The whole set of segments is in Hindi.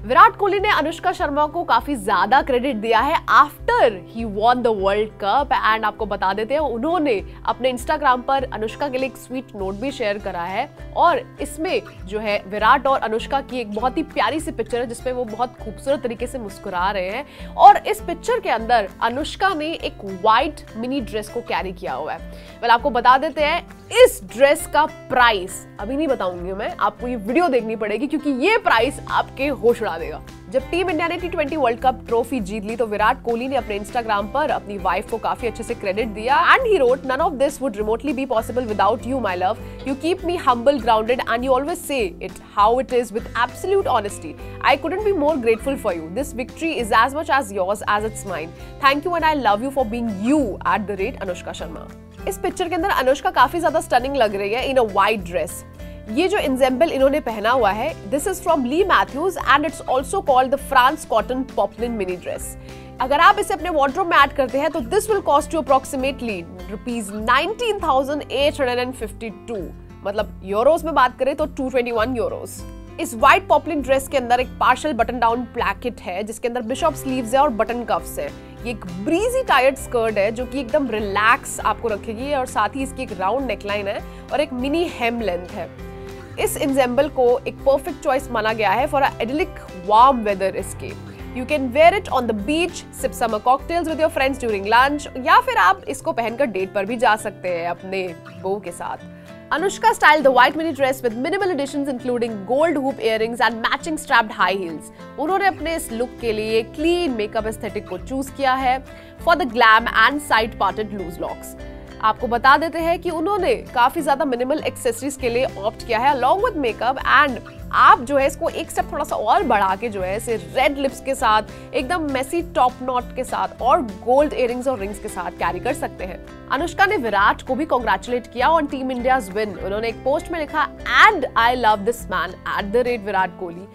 विराट कोहली ने अनुष्का शर्मा को काफ़ी ज़्यादा क्रेडिट दिया है after he won the world cup and आपको बता देते हैं, उन्होंने अपने इंस्टाग्राम पर अनुष्का के लिए एक स्वीट नोट भी शेयर करा है। और इसमें जो है, विराट और अनुष्का की एक बहुत ही प्यारी सी पिक्चर है, जिसमें वो बहुत खूबसूरत तरीके से मुस्कुरा रहे हैं। और इस पिक्चर के अंदर अनुष्का ने एक व्हाइट मिनी ड्रेस को कैरी किया हुआ है। वेल आपको बता देते हैं, इस ड्रेस का प्राइस अभी नहीं बताऊँगी मैं, आपको ये वीडियो देखनी पड़ेगी, क्योंकि ये प्राइस आपके होश उड़ा देगा। जब टीम इंडिया ने टी वर्ल्ड कप ट्रॉफी जीत ली तो विराट कोहली ने अपने इंस्टाग्राम पर अपनी वाइफ को काफ़ी अच्छे से क्रेडिट दिया। And he wrote none of this would remotely be possible without you my love you keep me humble grounded and you always say it how it is with absolute honesty I couldn't be more grateful for you this victory is as much as yours as it's mind thank you and I love you for being you at the rate Anushka Sharma इस पिक्चर के अंदर अनुष्का काफ़ी ज़्यादा स्टनिंग लग रही है इन अ वाइट ड्रेस ये जो इंजेम्बल इन्होंने पहना हुआ है this is from Lee Mathews and it's also called the France cotton poplin mini dress अगर आप इसे अपने वार्ड्रोब में ऐड करते हैं तो this will cost you approximately rupees nineteen thousand eight hundred and fifty two मतलब यूरोस में बात करें तो टू ट्वेंटी वन यूरोस इस व्हाइट पॉपलिन ड्रेस के अंदर एक पार्शल बटन डाउन प्लैकेट है, जिसके अंदर बिशॉप स्लीव्स है और बटन कफ्स है. ये एक ब्रीजी टायर्ड स्कर्ट है, जो कि एकदम रिलैक्स आपको रखेगी और साथ ही इसकी एक राउंड नेकलाइन है और एक मिनी हेम लेंथ है. इस इंजेम्बल को एक परफेक्ट चॉइस माना गया है for idyllic warm weather escape. You can wear it on the beach sip summer cocktails with your friends during lunch या फिर आप इसको पहनकर डेट पर भी जा सकते हैं अपने बो के साथ. Anushka style the white mini dress with minimal additions including gold hoop earrings and matching strapped high heels उन्होंने अपने इस लुक के लिए क्लीन मेकअप एस्थेटिक को चूज़ किया है for the glam and side parted loose locks आपको बता देते हैं कि उन्होंने काफ़ी ज़्यादा मिनिमल एक्सेसरीज के लिए ऑप्ट किया है अलॉन्ग विद मेकअप एंड आप जो है इसको एक स्टेप थोड़ा सा और बढ़ा के जो है इसे रेड लिप्स के साथ, एकदम मेसी टॉप नॉट के साथ और गोल्ड इयरिंग्स और रिंग्स के साथ कैरी कर सकते हैं अनुष्का ने विराट को भी कॉन्ग्रेचुलेट किया ऑन टीम इंडिया विन उन्होंने एक पोस्ट में लिखा and I love this man at the rate Virat Kohli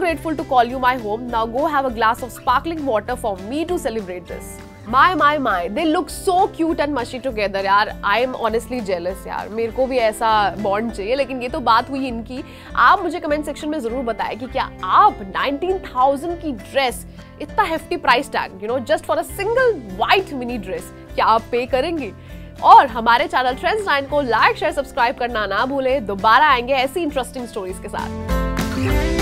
grateful to call you my home. Now go have a glass of sparkling water for me to celebrate this. My my my, they look so cute and mushy together यार. I am honestly jealous यार. मेरे को भी ऐसा बॉन्ड चाहिए लेकिन ये तो बात हुई इनकी. आप मुझे कमेंट सेक्शन में ज़रूर बताएँ कि क्या आप 19,000 की ड्रेस इतना hefty price tag you know just for a single white mini dress क्या आप पे करेंगे और हमारे चैनल ट्रेंड्स नाइन को लाइक शेयर सब्सक्राइब करना ना भूलें दोबारा आएँगे ऐसी इंटरेस्टिंग स्टोरीज के साथ